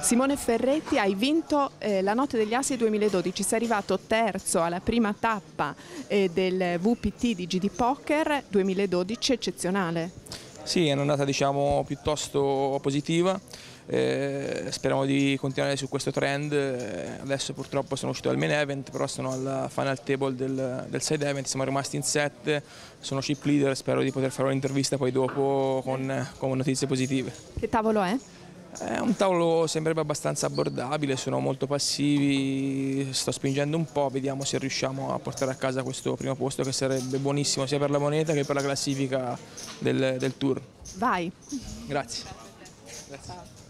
Simone Ferretti, hai vinto eh, la Notte degli Assi 2012, sei arrivato terzo alla prima tappa eh, del VPT di GD Poker 2012, eccezionale. Sì, è un'andata diciamo piuttosto positiva. Eh, speriamo di continuare su questo trend. Eh, adesso purtroppo sono uscito dal main event, però sono al final table del, del side event, siamo rimasti in sette, sono chip leader, spero di poter fare un'intervista poi dopo con, con notizie positive. Che tavolo è? È un tavolo sembrerebbe abbastanza abbordabile, sono molto passivi, sto spingendo un po', vediamo se riusciamo a portare a casa questo primo posto che sarebbe buonissimo sia per la moneta che per la classifica del, del tour. Vai. Grazie. Grazie.